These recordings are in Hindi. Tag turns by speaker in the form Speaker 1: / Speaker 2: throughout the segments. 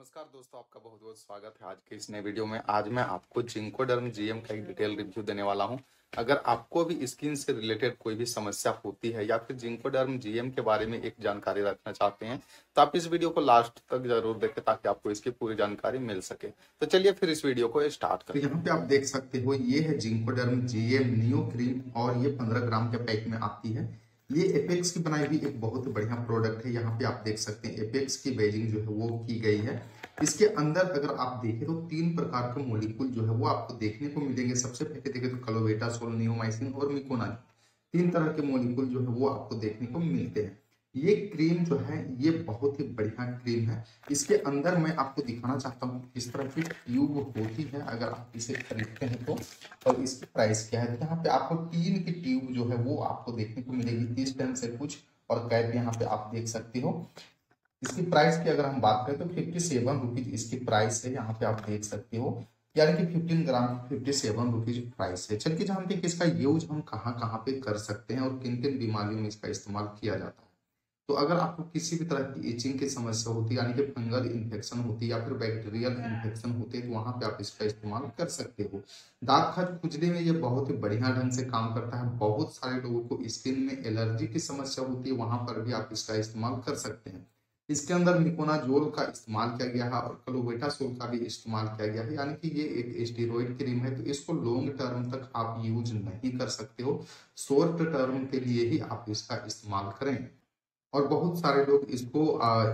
Speaker 1: नमस्कार दोस्तों आपका बहुत बहुत स्वागत है आज के इस नए वीडियो में। आज मैं आपको जिंकोडर्म जीएम का एक डिटेल रिव्यू देने वाला हूँ। अगर आपको भी स्किन से रिलेटेड कोई भी समस्या होती है या फिर जिंकोडर्म जीएम के बारे में एक जानकारी रखना चाहते हैं तो आप इस वीडियो को लास्ट तक ज़रूर देखें ताकि आपको इसकी पूरी जानकारी मिल सके। तो चलिए फिर इस वीडियो को स्टार्ट करें। तो यहाँ पे आप देख सकते हो ये है जिंकोडर्म जीएम नियो क्रीम और ये पंद्रह ग्राम के पैक में आती है। ये एपेक्स की बनाई हुई एक बहुत बढ़िया प्रोडक्ट है, यहाँ पे आप देख सकते हैं एपेक्स की बेजिंग जो है वो की गई है। इसके अंदर अगर आप देखें तो तीन प्रकार के मोलिकुल जो है वो आपको देखने को मिलेंगे। सबसे पहले देखें तो कलोवेटा सोल और मिकोनाजिन तीन तरह के मोलिकुल जो है वो आपको देखने को मिलते हैं। ये क्रीम जो है, ये बहुत ही बढ़िया क्रीम है। इसके अंदर मैं आपको दिखाना चाहता हूँ किस तरह की ट्यूब होती है, अगर आप इसे खरीदते हैं तो। और इसकी प्राइस क्या है? यहाँ पे आपको तीन की ट्यूब जो है, वो आपको देखने को मिलेगी तीस टन से कुछ। और कैप यहाँ पे आप देख सकते हो। इसकी प्राइस की अगर हम बात करें तो फिफ्टी सेवन रुपीज़ इसकी प्राइस है, यहाँ पे आप देख सकते हो। यानी कि 15 gram fifty seven rupees price है। चल के जानते हैं कि इसका यूज़ हम कहाँ कहाँ पे कर सकते हैं और किन किन बीमारियों में इसका इस्तेमाल किया जाता है। तो अगर आपको किसी भी तरह की इचिंग की समस्या होती है यानी कि फंगल इन्फेक्शन होती है या फिर बैक्टीरियल इन्फेक्शन होते हैं तो वहाँ पे आप इसका इस्तेमाल कर सकते हो। दांत खाज खुजली में ये बहुत ही बढ़िया ढंग से काम करता है। बहुत सारे लोगों को स्किन में एलर्जी की समस्या होती है वहाँ पर भी आप इसका इस्तेमाल कर सकते हैं। इसके अंदर मिकोनाजोल का इस्तेमाल किया गया है और क्लोबेटासोल का भी इस्तेमाल किया गया है। यानी कि ये एक स्टीरोइड क्रीम है तो इसको लॉन्ग टर्म तक आप यूज़ नहीं कर सकते हो। शॉर्ट टर्म के लिए ही आप इसका इस्तेमाल करें। और बहुत सारे लोग इसको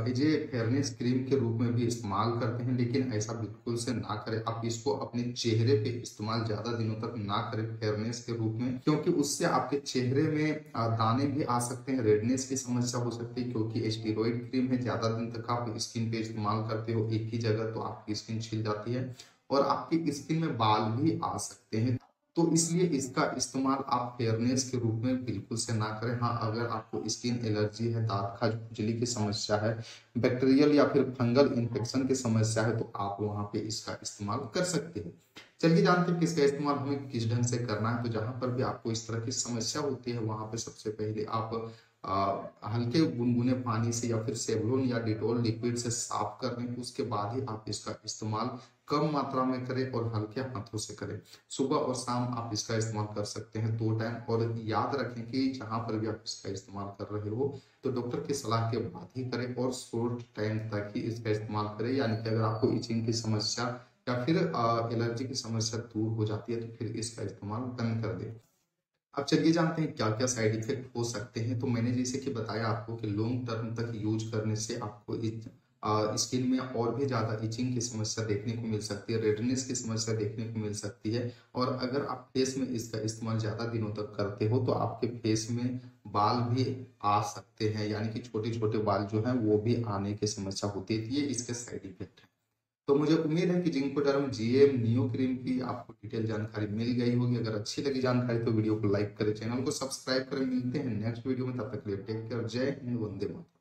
Speaker 1: एज ए फेयरनेस क्रीम के रूप में भी इस्तेमाल करते हैं, लेकिन ऐसा बिल्कुल से ना करें। आप इसको अपने चेहरे पे इस्तेमाल ज़्यादा दिनों तक ना करें फेयरनेस के रूप में, क्योंकि उससे आपके चेहरे में दाने भी आ सकते हैं रेडनेस की समस्या हो सकती है, क्योंकि स्टीरोइड क्रीम है, ज़्यादा दिन तक आप स्किन पे इस्तेमाल करते हो एक ही जगह तो आपकी स्किन छिल जाती है, और आपकी स्किन में बाल भी आ सकते हैं। तो इसलिए इसका इस्तेमाल आप फेयरनेस के रूप में बिल्कुल से ना करें। हाँ अगर आपको स्किन एलर्जी है, दांत खाज खुजली की समस्या है बैक्टीरियल या फिर फंगल इन्फेक्शन की समस्या है तो आप वहाँ पे इसका इस्तेमाल कर सकते हैं। चलिए जानते हैं किसका इस्तेमाल हमें किस ढंग से करना है। तो जहाँ पर भी आपको इस तरह की समस्या होती है, वहाँ पे सबसे पहले आप हल्के गुनगुने पानी से या फिर सेवलोन या डिटोल लिक्विड से साफ़ कर लें उसके बाद ही आप इसका इस्तेमाल कम मात्रा में करें और हल्के हाथों से करें। सुबह और शाम आप इसका इस्तेमाल कर सकते हैं दो टाइम और याद रखें कि जहाँ पर भी आप इसका इस्तेमाल कर रहे हो तो डॉक्टर की सलाह के बाद ही करें और शॉर्ट टाइम तक ही इसका इस्तेमाल करें। यानी कि अगर आपको इचिंग की समस्या या फिर एलर्जी की समस्या दूर हो जाती है तो फिर इसका इस्तेमाल बंद कर दें। अब चलिए जानते हैं क्या क्या साइड इफ़ेक्ट हो सकते हैं। तो मैंने जैसे कि बताया आपको कि लॉन्ग टर्म तक यूज़ करने से आपको स्किन में और भी ज़्यादा इचिंग की समस्या देखने को मिल सकती है रेडनेस की समस्या देखने को मिल सकती है। और अगर आप फेस में इसका इस्तेमाल ज़्यादा दिनों तक करते हो तो आपके फेस में बाल भी आ सकते हैं। यानी कि छोटे छोटे बाल जो हैं, वो भी आने की समस्या होती है। ये इसके साइड इफ़ेक्ट तो मुझे उम्मीद है कि ginkgo term GM, neo cream की आपको डिटेल जानकारी मिल गई होगी। अगर अच्छी लगी जानकारी तो वीडियो को लाइक करें, चैनल को सब्सक्राइब करें। मिलते हैं नेक्स्ट वीडियो में, तब तक लिए टेक केयर, जय हिंद, वंदे मातरम।